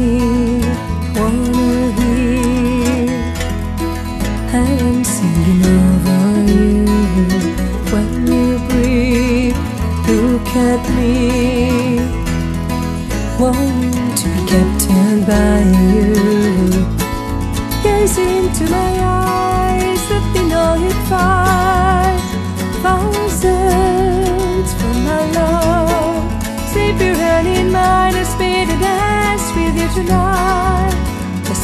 hear, wanna hear. I'm singing over you when you breathe. Look at me, wanting to be captured by you. Gaze into my eyes.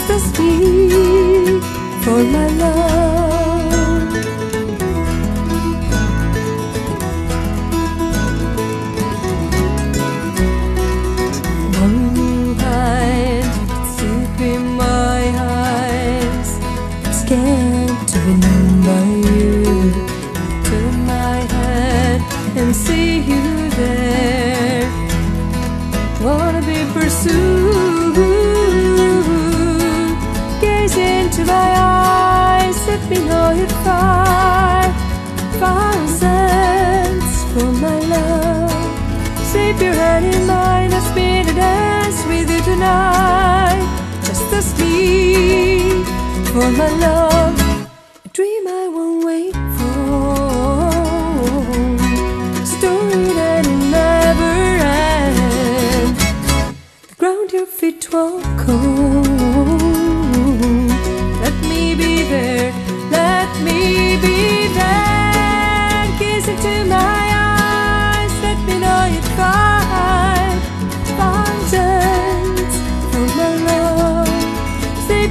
As me for my love. Let me know you'd find thousands for my love. Slip your hand in mine, ask me to dance with you tonight. Just as me for my love. A dream I won't wait for. Story that will never end. The ground your feet on.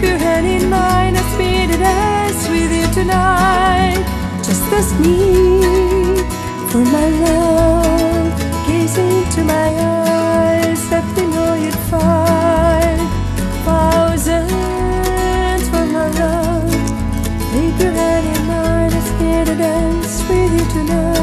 your hand in mine Ask me to dance with you tonight. Just ask me for my love Gaze into my eyes Let me know you'd find Thousands for my love. Leave your hand in mine Ask me to dance with you tonight.